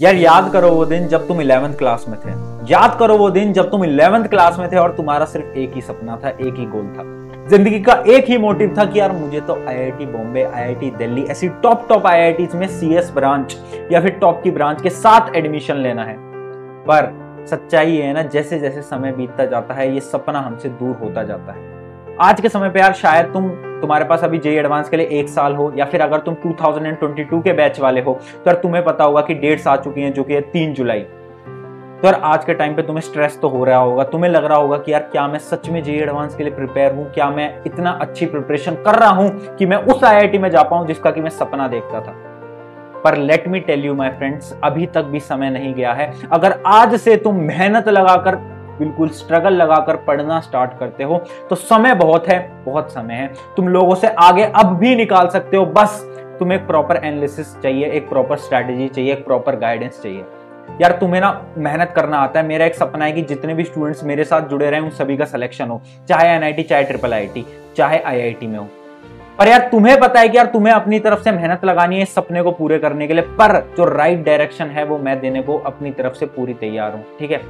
यार याद करो वो दिन जब तुम इलेवेंथ क्लास में थे। याद करो वो दिन जब तुम इलेवेंथ क्लास में थे और तुम्हारा सिर्फ़ एक ही सपना था, एक ही गोल था। ज़िंदगी का एक ही मोटिव था कि यार मुझे तो आईआईटी बॉम्बे आईआईटी दिल्ली ऐसी टॉप टॉप आईआईटी में सीएस ब्रांच या फिर टॉप की ब्रांच के साथ एडमिशन लेना है। पर सच्चाई है ना जैसे जैसे समय बीतता जाता है, ये सपना हमसे दूर होता जाता है। आज के समय पे यार शायद तुम तुम्हारे पास अभी जेई एडवांस के लिए एक साल हो, या फिर अगर तुम 2022 के बैच वाले हो तो यार तुम्हें पता होगा कि डेट्स आ चुकी हैं जो कि है तीन जुलाई। तो यार आज के टाइम पे तुम्हें स्ट्रेस तो हो रहा होगा। तुम्हें लग रहा होगा कि यार क्या मैं सच में जेई एडवांस के लिए प्रिपेयर हूँ? क्या मैं इतना अच्छी प्रिपरेशन कर रहा हूँ कि मैं उस IIT में जा पाऊँ जिसका कि मैं सपना देखता था? पर let me tell you my friends अभी तक भी समय नहीं गया है। अगर आज से तुम मेहनत लगाकर बिल्कुल स्ट्रगल लगाकर पढ़ना स्टार्ट करते हो तो समय बहुत है, बहुत समय है। तुम लोगों से आगे अब भी निकाल सकते हो, बस तुम्हें एक प्रॉपर एनालिसिस चाहिए, एक प्रॉपर स्ट्रैटेजी चाहिए, एक प्रॉपर गाइडेंस चाहिए। यार तुम्हें ना मेहनत करना आता है, मेरा एक सपना है कि जितने भी स्टूडेंट्स मेरे साथ जुड़े रहे, उन सभी का सिलेक्शन हो, चाहे एनआईटी चाहे ट्रिपल आईआईटी चाहे आईआईटी में हो। पर यार तुम्हें पता है कि यार तुम्हें अपनी तरफ़ से मेहनत लगानी है इस सपने को पूरे करने के लिए, पर जो राइट डायरेक्शन है वो मैं देने को अपनी तरफ़ से पूरी तैयार हूँ, ठीक है?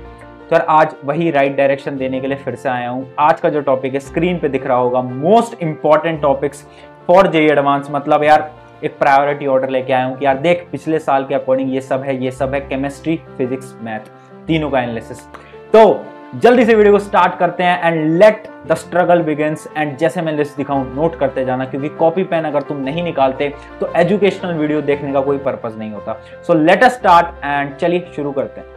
तो यार आज वही राइट डायरेक्शन देने के लिए फिर से आया हूँ। आज का जो टॉपिक है स्क्रीन पे दिख रहा होगा most important topics for JEE advance मतलब यार, एक प्रायोरिटी ऑर्डर लेके आया हूँ कि यार देख, पिछले साल के अकॉर्डिंग ये सब है, ये सब है केमिस्ट्री फिजिक्स मैथ तीनों का एनालिसिस तो जल्दी से वीडियो को स्टार्ट करते हैं and let the struggle begins and जैसे मैं लिस्ट दिखाऊँ नोट करते जाना, क्योंकि कॉपी पेन अगर तुम नहीं निकालते तो एजुकेशनल वीडियो देखने का कोई पर्पज नहीं होता। So let us start and चलिए शुरू करते हैं।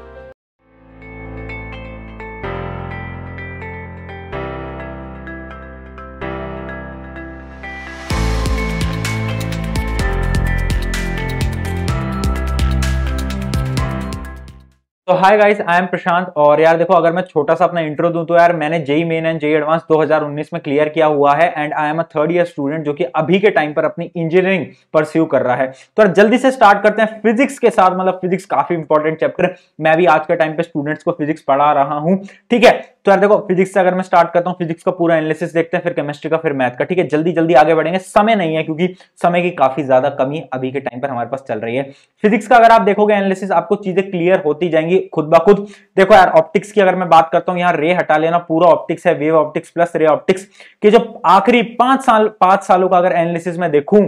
तो हाय गाइस आई एम प्रशांत और यार देखो, अगर मैं छोटा सा अपना इंट्रो दूँ तो यार मैंने JEE main and JEE advance 2019 में क्लियर किया हुआ है and I am a third year student जो कि अभी के टाइम पर अपनी इंजीनियरिंग परस्यू कर रहा है। तो यार जल्दी से स्टार्ट करते हैं फिजिक्स के साथ मतलब फिजिक्स काफ़ी इंपॉर्टेंट चैप्टर मैं भी आज के टाइम पे स्टूडेंट्स को फिजिक्स पढ़ा रहा हूँ। ठीक है तो यार देखो फिजिक्स से अगर मैं स्टार्ट करता हूँ फिजिक्स का पूरा एनालिसिस देखते हैं, फिर केमिस्ट्री का, फिर मैथ का, ठीक है? जल्दी जल्दी आगे बढ़ेंगे। समय नहीं है, क्योंकि समय की काफ़ी ज़्यादा कमी अभी के टाइम पर हमारे पास चल रही है। फिजिक्स का अगर आप देखोगे एनालिसिस आपको चीज़ें क्लियर होती जाएँगी खुद ब खुद। देखो यार ऑप्टिक्स की अगर मैं बात करता हूँ, यहाँ रे हटा लेना, पूरा ऑप्टिक्स है wave optics plus ray optics के जो आखिरी पाँच साल, पाँच सालों का अगर एनालिसिस में देखूँ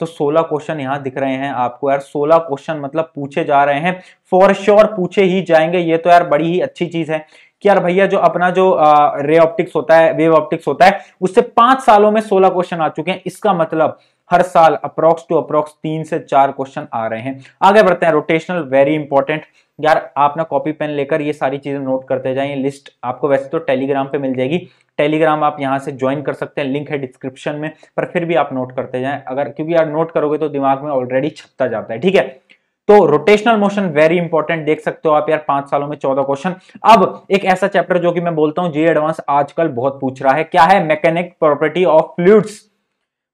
तो 16 क्वेश्चन यहाँ दिख रहे हैं आपको यार। 16 क्वेश्चन मतलब पूछे जा रहे हैं। फॉर श्योर पूछे ही जाएँगे। ये तो यार बड़ी ही अच्छी चीज़ है। कि यार भैया जो अपना जो रे ऑप्टिक्स होता है वेव ऑप्टिक्स होता है, उससे पाँच सालों में 16 क्वेश्चन आ चुके हैं। इसका मतलब हर साल अप्रोक्स टू अप्रोक्स तीन से चार क्वेश्चन आ रहे हैं। आगे बढ़ते हैं। रोटेशनल वेरी इंपॉर्टेंट यार, आप ना कॉपी पेन लेकर ये सारी चीज़ें नोट करते जाएँ। लिस्ट आपको वैसे तो टेलीग्राम पे मिल जाएगी। टेलीग्राम आप यहाँ से ज्वाइन कर सकते हैं। लिंक है डिस्क्रिप्शन में, पर फिर भी आप नोट करते जाएँ। अगर, क्योंकि यार नोट करोगे तो दिमाग में ऑलरेडी छपता जाता है, ठीक है? तो रोटेशनल मोशन वेरी इंपॉर्टेंट देख सकते हो आप यार पाँच सालों में चौदह क्वेश्चन अब एक ऐसा चैप्टर जो कि मैं बोलता हूँ जी एडवांस आजकल बहुत पूछ रहा है, क्या है मैकेनिक प्रॉपर्टी ऑफ़ फ्लूड्स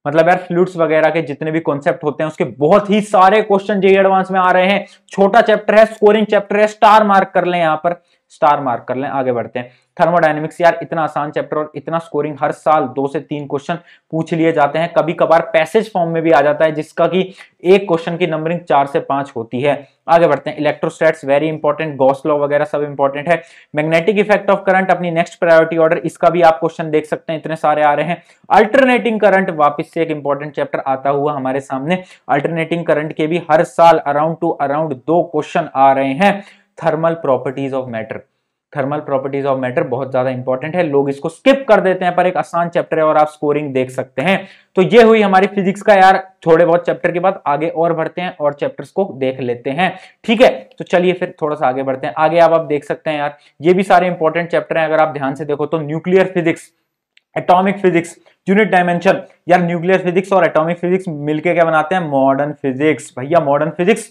मतलब यार फ्लूड्स वगैरह के जितने भी कॉन्सेप्ट होते हैं, उसके बहुत ही सारे क्वेश्चन जे एडवांस में आ रहे हैं। छोटा चैप्टर है स्कोरिंग चैप्टर है स्टार मार्क कर ले यहाँ पर। स्टार मार्क कर लें, आगे बढ़ते हैं। थर्मोडाइनमिक्स यार, इतना आसान चैप्टर और इतना स्कोरिंग हर साल दो से तीन क्वेश्चन पूछ लिए जाते हैं। कभी कभार पैसेज फॉर्म में भी आ जाता है, जिसका कि एक क्वेश्चन की नंबरिंग चार से पाँच होती है। आगे बढ़ते हैं। इलेक्ट्रोस्टैट्स वेरी इंपॉर्टेंट गॉस वगैरह सब इंपॉर्टेंट है। मैग्नेटिक इफ़ेक्ट ऑफ़ करंट अपनी नेक्स्ट प्रायोरिटी ऑर्डर इसका भी आप क्वेश्चन देख सकते हैं। इतने सारे आ रहे हैं। अल्टरनेटिंग करंट वापिस से एक इंपॉर्टेंट चैप्टर आता हुआ हमारे सामने। अल्टरनेटिंग करंट के भी हर साल अराउंड टू अराउंड दो क्वेश्चन आ रहे हैं। Thermal properties of matter thermal properties of matter बहुत ज़्यादा इंपॉर्टेंट है। लोग इसको स्किप कर देते हैं पर एक आसान चैप्टर है और आप स्कोरिंग देख सकते हैं। तो ये हुई हमारी फिजिक्स का यार थोड़े बहुत चैप्टर के बाद आगे और बढ़ते हैं और चैप्टर्स को देख लेते हैं। ठीक है? तो चलिए फिर थोड़ा सा आगे बढ़ते हैं। आगे आप, आप देख सकते हैं यार ये भी सारे इंपॉर्टेंट चैप्टर हैं। अगर आप ध्यान से देखो तो nuclear physics atomic physics unit dimension यार न्यूक्लियर फिजिक्स और एटॉमिक फिजिक्स मिलके क्या बनाते हैं? मॉडर्न फिजिक्स भैया मॉडर्न फिजिक्स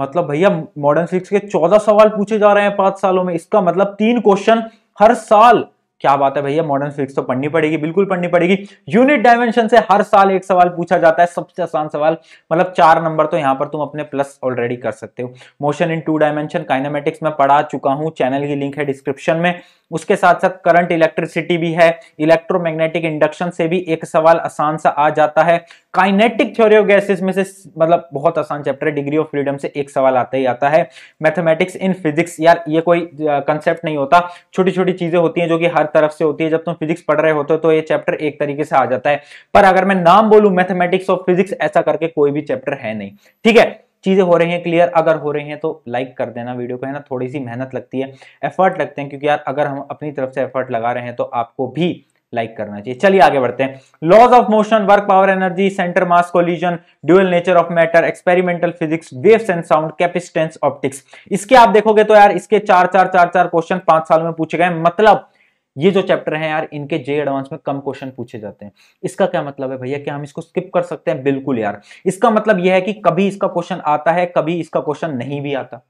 मतलब भैया मॉडर्न फिजिक्स के चौदह सवाल पूछे जा रहे हैं पाँच सालों में। इसका मतलब तीन क्वेश्चन हर साल क्या बात है भैया? मॉडर्न फिजिक्स तो पढ़नी पड़ेगी, बिल्कुल पढ़नी पड़ेगी। यूनिट डायमेंशन से हर साल एक सवाल पूछा जाता है, सबसे आसान सवाल मतलब चार नंबर तो यहाँ पर तुम अपने प्लस ऑलरेडी कर सकते हो। Motion in two dimension kinematics में पढ़ा चुका हूँ चैनल की लिंक है डिस्क्रिप्शन में। उसके साथ साथ करंट इलेक्ट्रिसिटी भी है इलेक्ट्रोमैग्नेटिक इंडक्शन से भी एक सवाल आसान सा आ जाता है। काइनेटिक थ्योरी ऑफ़ गैसेस में से मतलब बहुत आसान चैप्टर है डिग्री ऑफ़ फ्रीडम से एक सवाल आता ही आता है। मैथमेटिक्स इन फिजिक्स यार ये कोई कंसेप्ट नहीं होता। छोटी छोटी चीज़ें होती हैं जो कि हर तरफ़ से होती है। जब तुम फिजिक्स पढ़ रहे होते हो तो ये चैप्टर एक तरीके से आ जाता है। पर अगर मैं नाम बोलूँ मैथमेटिक्स ऑफ़ फिजिक्स ऐसा करके कोई भी चैप्टर है नहीं। ठीक है? चीज़ें हो रही हैं क्लियर अगर हो रही हैं तो लाइक कर देना वीडियो को, है ना? थोड़ी सी मेहनत लगती है। एफर्ट लगते हैं, क्योंकि यार, अगर हम अपनी तरफ़ से एफर्ट लगा रहे हैं तो आपको भी लाइक करना चाहिए। चलिए आगे बढ़ते हैं। Laws of motion work power energy centre mass collision dual nature of matter experimental physics waves and sound capacitance optics इसके आप देखोगे तो यार, इसके चार चार चार चार क्वेश्चन पाँच साल में पूछे गए। मतलब ये जो चैप्टर है यार, इनके जे एडवांस में कम क्वेश्चन पूछे जाते हैं। इसका क्या मतलब है भैया कि हम इसको स्किप कर सकते हैं? बिल्कुल यार। इसका मतलब यह है कि कभी इसका क्वेश्चन आता है, कभी इसका क्वेश्चन नहीं भी आता।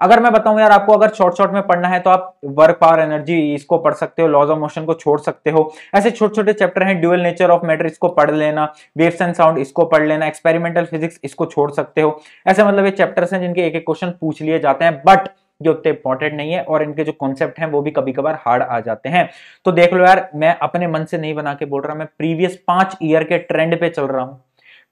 अगर मैं बताऊँ यार, आपको अगर शॉर्ट शॉर्ट में पढ़ना है तो आप वर्क पावर एनर्जी इसको पढ़ सकते हो लॉज ऑफ़ मोशन को छोड़ सकते हो। ऐसे छोटे छोटे चैप्टर हैं ड्यूअल नेचर ऑफ़ मैटर इसको पढ़ लेना वेव्स एंड साउंड इसको पढ़ लेना एक्सपेरिमेंटल फिजिक्स इसको छोड़ सकते हो। ऐसे मतलब ये चैप्टर्स हैं जिनके एक एक क्वेश्चन पूछ लिए जाते हैं बट जो उतने इंपॉर्टेंट नहीं है और इनके जो कॉन्सेप्ट हैं, वो भी कभी कभार हार्ड आ जाते हैं। तो देख लो यार, मैं अपने मन से नहीं बना के बोल रहा, मैं प्रीवियस पाँच ईयर के ट्रेंड पे चल रहा हूँ।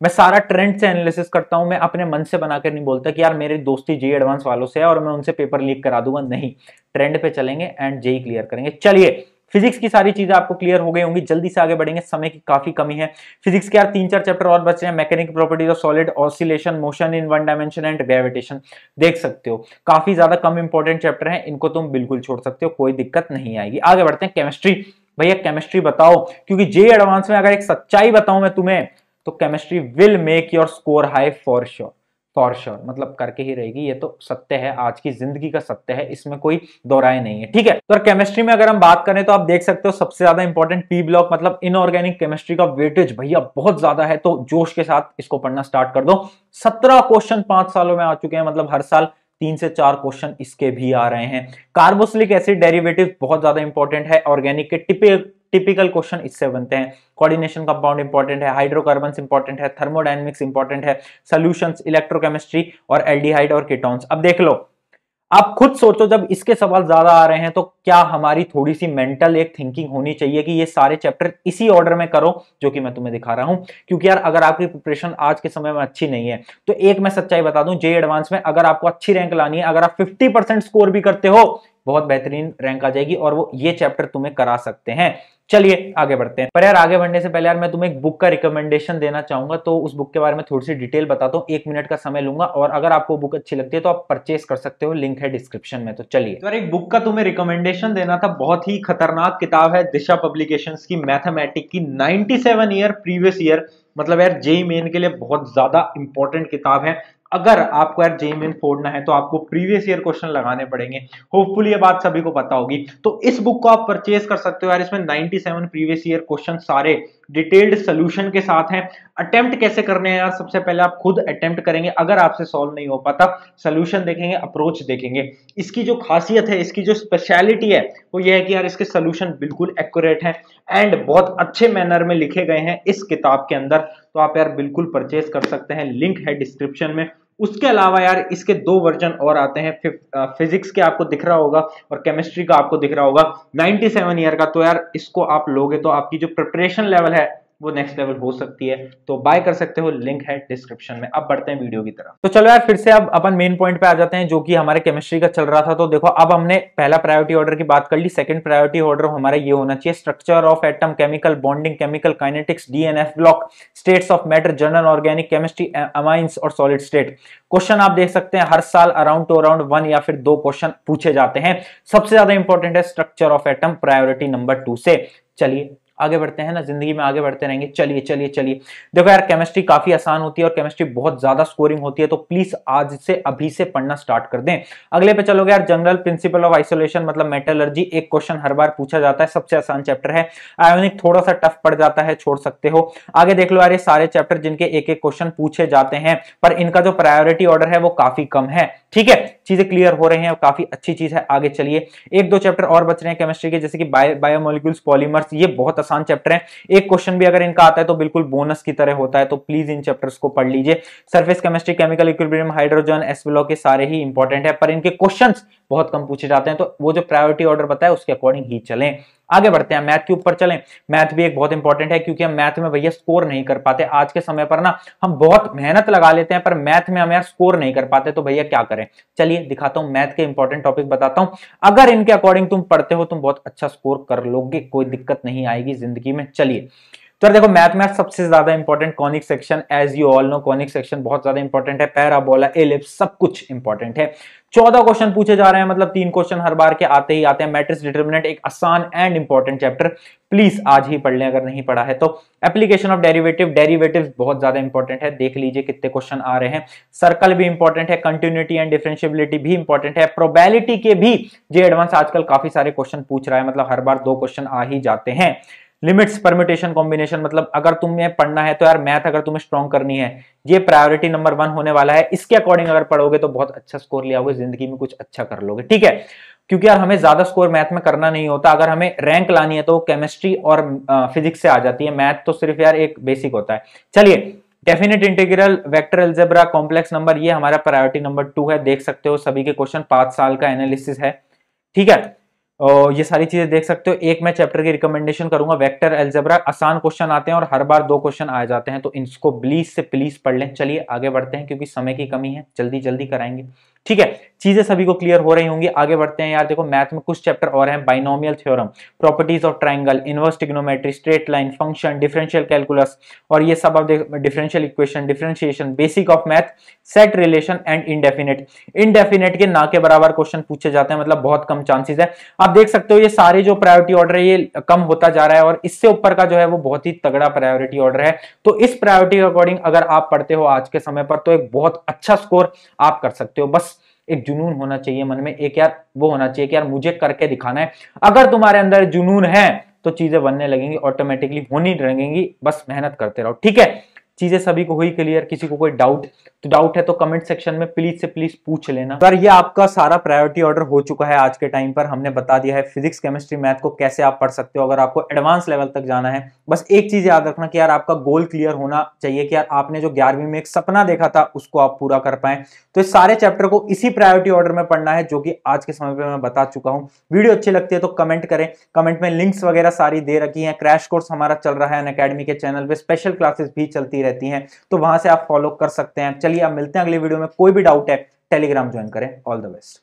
मैं सारा ट्रेंड से एनालिसिस करता हूँ, मैं अपने मन से बनाकर नहीं बोलता कि यार, मेरी दोस्ती जे एडवांस वालों से है और मैं उनसे पेपर लीक करा दूँगा। नहीं ट्रेंड पे चलेंगे एंड जेई क्लियर करेंगे। चलिए फिजिक्स की सारी चीज़ें आपको क्लियर हो गई होंगी, जल्दी से आगे बढ़ेंगे, समय की काफ़ी कमी है। फिजिक्स के यार तीन चार चैप्टर और बचे हैं mechanic properties of solid oscillation motion in one dimension and gravitation देख सकते हो, काफ़ी ज़्यादा कम इंपॉर्टेंट चैप्टर है, इनको तुम बिल्कुल छोड़ सकते हो, कोई दिक्कत नहीं आएगी। आगे बढ़ते हैं केमिस्ट्री भैया केमिस्ट्री बताओ, क्योंकि जे एडवांस में अगर एक सच्चाई बताऊँ मैं तुम्हें तो chemistry will make your score high for sure for sure मतलब करके ही रहेगी, ये तो सत्य है, आज की ज़िंदगी का सत्य है, इसमें कोई दोराय नहीं है, ठीक है? तो केमिस्ट्री में अगर हम बात करें तो आप देख सकते हो सबसे ज़्यादा इंपॉर्टेंट पी ब्लॉक मतलब इनऑर्गेनिक केमिस्ट्री का वेटेज भैया बहुत ज़्यादा है तो जोश के साथ इसको पढ़ना स्टार्ट कर दो। सत्रह क्वेश्चन पाँच सालों में आ चुके हैं मतलब हर साल तीन से चार क्वेश्चन इसके भी आ रहे हैं। कार्बोसिलिक एसिड डेरिवेटिव बहुत ज़्यादा इंपॉर्टेंट है ऑर्गेनिक के टिपिकल क्वेश्चन इससे बनते हैं। कोऑर्डिनेशन कंपाउंड इंपॉर्टेंट है। हाइड्रोकार्बन इंपॉर्टेंट है। थर्मोडाइनमिक्स इंपॉर्टेंट है। सोल्यूशन इलेक्ट्रोकेमिस्ट्री और एल्डिहाइड और कीटोन्स अब देख लो। आप खुद सोचो, जब इसके सवाल ज़्यादा आ रहे हैं तो क्या हमारी थोड़ी सी मेंटल एक थिंकिंग होनी चाहिए कि ये सारे चैप्टर इसी ऑर्डर में करो, जो कि मैं तुम्हें दिखा रहा हूँ? क्योंकि यार, अगर आपकी प्रिपरेशन आज के समय में अच्छी नहीं है तो एक मैं सच्चाई बता दूँ जे एडवांस में अगर आपको अच्छी रैंक लानी है, अगर आप 50 परसेंट स्कोर भी करते हो, बहुत बेहतरीन रैंक आ जाएगी और वो ये चैप्टर तुम्हें करा सकते हैं। चलिए आगे बढ़ते हैं। पर यार, आगे बढ़ने से पहले यार, मैं तुम्हें एक बुक का रिकमेंडेशन देना चाहूँगा तो उस बुक के बारे में थोड़ी सी डिटेल बताता हूँ। एक मिनट का समय लूँगा और अगर आपको बुक अच्छी लगती है तो आप परचेस कर सकते हो। लिंक है डिस्क्रिप्शन में तो चलिए। तो एक बुक का तुम्हें रिकमेंडेशन देना था, बहुत ही खतरनाक किताब है, दिशा पब्लिकेशन की मैथमेटिक की नाइनटी ईयर प्रीवियस ईयर मतलब यार जेई मेन के लिए बहुत ज़्यादा इंपॉर्टेंट किताब है। अगर आपको यार जे मेन फोड़ना है तो आपको प्रीवियस ईयर क्वेश्चन लगाने पड़ेंगे। होपफुली ये बात सभी को पता होगी। तो इस बुक को आप परचेज कर सकते हो यार, इसमें 97 प्रीवियस ईयर क्वेश्चन सारे डिटेल्ड सोल्यूशन के साथ हैं। अटेम्प्ट कैसे करने हैं यार, सबसे पहले आप खुद अटेम्प्ट करेंगे। अगर आपसे सॉल्व नहीं हो पाता सोल्यूशन देखेंगे अप्रोच देखेंगे। इसकी जो खासियत है, इसकी जो स्पेशलिटी है, वो ये है कि यार इसके सोल्यूशन बिल्कुल एक्यूरेट है एंड बहुत अच्छे मैनर में लिखे गए हैं इस किताब के अंदर। तो आप यार बिल्कुल परचेज कर सकते हैं। लिंक है डिस्क्रिप्शन में। उसके अलावा यार इसके दो वर्जन और आते हैं। फिजिक्स के आपको दिख रहा होगा और केमिस्ट्री का आपको दिख रहा होगा। 97 ईयर का तो यार इसको आप लोगे तो आपकी जो प्रिपरेशन लेवल है वो नेक्स्ट लेवल हो सकती है। तो बाय कर सकते हो लिंक है डिस्क्रिप्शन में। अब बढ़ते हैं वीडियो की तरफ़। तो चलो यार, फिर से अब अपन मेन पॉइंट पे आ जाते हैं, जो कि हमारे केमिस्ट्री का चल रहा था। तो देखो, अब हमने पहला प्रायोरिटी ऑर्डर की बात कर ली। सेकंड प्रायोरिटी ऑर्डर हमारा ये होना चाहिए structure of atom chemical bonding chemical kinetics D and F block states of matter general organic chemistry amines और सॉलिड स्टेट क्वेश्चन आप देख सकते हैं, हर साल अराउंड टू अराउंड वन या फिर दो क्वेश्चन पूछे जाते हैं। सबसे ज़्यादा इंपॉर्टेंट है structure of atom priority number two से। चलिए आगे बढ़ते हैं ना, ज़िंदगी में आगे बढ़ते रहेंगे। चलिए चलिए चलिए। देखो यार केमिस्ट्री काफ़ी आसान होती है और केमिस्ट्री बहुत ज़्यादा स्कोरिंग होती है तो प्लीज़ आज से, अभी से पढ़ना स्टार्ट कर दें। अगले पे चलोगे यार जनरल प्रिंसिपल ऑफ़ आइसोलेशन मतलब मेटलर्जी एक क्वेश्चन हर बार पूछा जाता है, सबसे आसान चैप्टर है। आयोनिक थोड़ा सा टफ पड़ जाता है, छोड़ सकते हो। आगे देख लो यार, ये सारे चैप्टर जिनके एक एक क्वेश्चन पूछे जाते हैं, पर इनका जो प्रायोरिटी ऑर्डर है, वो काफ़ी कम है। ठीक है चीज़ें क्लियर हो रहे हैं और काफ़ी अच्छी चीज़ है। आगे चलिए। एक दो चैप्टर और बच रहे हैं केमिस्ट्री के, जैसे कि बायोमोलिक्यूल्स पॉलीमर्स ये बहुत आसान चैप्टर है। एक क्वेश्चन भी अगर इनका आता है तो बिल्कुल बोनस की तरह होता है तो प्लीज़ इन चैप्टर्स को पढ़ लीजिए। Surface chemistry chemical equilibrium hydrogen एसविलो के सारे ही इंपॉर्टेंट है, पर इनके क्वेश्चन बहुत कम पूछे जाते हैं तो वो जो प्रायोरिटी ऑर्डर बताया, उसके अकॉर्डिंग ही चलें। आगे बढ़ते हैं मैथ के ऊपर चलें। मैथ भी एक बहुत इंपॉर्टेंट है, क्योंकि हम मैथ में भैया स्कोर नहीं कर पाते। आज के समय पर ना, हम बहुत मेहनत लगा लेते हैं, पर मैथ में हम यार स्कोर नहीं कर पाते तो भैया क्या करें? चलिए, दिखाता हूँ मैथ के इंपॉर्टेंट टॉपिक बताता हूँ। अगर इनके अकॉर्डिंग तुम पढ़ते हो, तुम बहुत अच्छा स्कोर कर लोगे, कोई दिक्कत नहीं आएगी ज़िंदगी में। चलिए तो देखो मैथ में सबसे ज़्यादा important conic section as you all know conic section बहुत ज़्यादा इंपॉर्टेंट है पैराबोला एलिप्स सब कुछ इंपॉर्टेंट है। चौदह क्वेश्चन पूछे जा रहे हैं मतलब तीन क्वेश्चन हर बार के आते ही आते हैं। मैट्रिक्स डिटर्मिनेंट एक आसान एंड इंपॉर्टेंट चैप्टर प्लीज़ आज ही पढ़ लें, अगर नहीं पढ़ा है तो। एप्लीकेशन ऑफ़ डेरिवेटिव डेरिवेटिव बहुत ज़्यादा इंपॉर्टेंट है। देख लीजिए कितने क्वेश्चन आ रहे हैं। सर्कल भी इंपॉर्टेंट है कंटिन्यूटी एंड डिफरेंशियबिलिटी भी इंपॉर्टेंट है। प्रोबेलिटी के भी जे एडवांस आजकल काफ़ी सारे क्वेश्चन पूछ रहा है मतलब हर बार दो क्वेश्चन आ ही जाते हैं। लिमिट्स परमिटेशन कॉम्बिनेशन मतलब अगर तुम्हें पढ़ना है तो यार मैथ अगर तुम्हें स्ट्रॉन्ग करनी है, ये प्रायोरिटी नंबर वन होने वाला है। इसके अकॉर्डिंग अगर पढ़ोगे तो बहुत अच्छा स्कोर लिया होगा ज़िंदगी में कुछ अच्छा कर लोगे, ठीक है? क्योंकि यार हमें ज़्यादा स्कोर मैथ में करना नहीं होता। अगर हमें रैंक लानी है तो केमिस्ट्री और फिजिक्स से आ जाती है। मैथ तो सिर्फ़ यार एक बेसिक होता है। चलिए definite integral vector algebra complex number ये हमारा प्रायोरिटी नंबर टू है। देख सकते हो, सभी के क्वेश्चन पाँच साल का एनालिसिस है, ठीक है? ये सारी चीज़ें देख सकते हो। एक मैं चैप्टर की रिकमेंडेशन करूँगा। वेक्टर एल्जेब्रा आसान क्वेश्चन आते हैं और हर बार दो क्वेश्चन आ जाते हैं। तो इनको प्लीज़ से प्लीज़ पढ़ लें। चलिए आगे बढ़ते हैं क्योंकि समय की कमी है। जल्दी जल्दी कराएँगे। ठीक है, चीज़ें सभी को क्लियर हो रही होंगी। आगे बढ़ते हैं यार, देखो मैथ में कुछ चैप्टर और हैं binomial theorem properties of triangle inverse trigonometry straight line function differential calculus और ये सब आप differential equation differentiation basic of math set relation and indefinite indefinite के ना के बराबर क्वेश्चन पूछे जाते हैं मतलब बहुत कम चांसेस है। आप देख सकते हो, ये सारे जो प्रायोरिटी ऑर्डर है, ये कम होता जा रहा है और इससे ऊपर का जो है, वो बहुत ही तगड़ा प्रायोरिटी ऑर्डर है। तो इस प्रायोरिटी के अकॉर्डिंग अगर आप पढ़ते हो आज के समय पर तो एक बहुत अच्छा स्कोर आप कर सकते हो। बस एक जुनून होना चाहिए मन में, एक यार वो होना चाहिए कि यार मुझे करके दिखाना है। अगर तुम्हारे अंदर जुनून है तो चीज़ें बनने लगेंगी ऑटोमेटिकली होनी लगेंगी, बस मेहनत करते रहो, ठीक है? चीज़ें सभी को हुई क्लियर किसी को कोई डाउट तो डाउट है तो कमेंट सेक्शन में प्लीज़ से प्लीज़ पूछ लेना। पर ये आपका सारा प्रायोरिटी ऑर्डर हो चुका है आज के टाइम पर, हमने बता दिया है फिजिक्स केमिस्ट्री मैथ को कैसे आप पढ़ सकते हो, अगर आपको एडवांस लेवल तक जाना है, बस एक चीज़ याद रखना कि यार आपका गोल क्लियर होना चाहिए कि यार आपने जो ग्यारहवीं में एक सपना देखा था, उसको आप पूरा कर पाए। तो इस सारे चैप्टर को इसी प्रायोरिटी ऑर्डर में पढ़ना है, जो कि आज के समय पर मैं बता चुका हूँ। वीडियो अच्छी लगती है तो कमेंट करें। कमेंट में लिंक्स वगैरह सारी दे रखी है। क्रैश कोर्स हमारा चल रहा है अकेडमी के चैनल पर स्पेशल क्लासेस भी चलती रहती हैं तो वहाँ से आप फॉलो कर सकते हैं। चलिए आप मिलते हैं अगले वीडियो में। कोई भी डाउट है टेलीग्राम ज्वाइन करें। All the best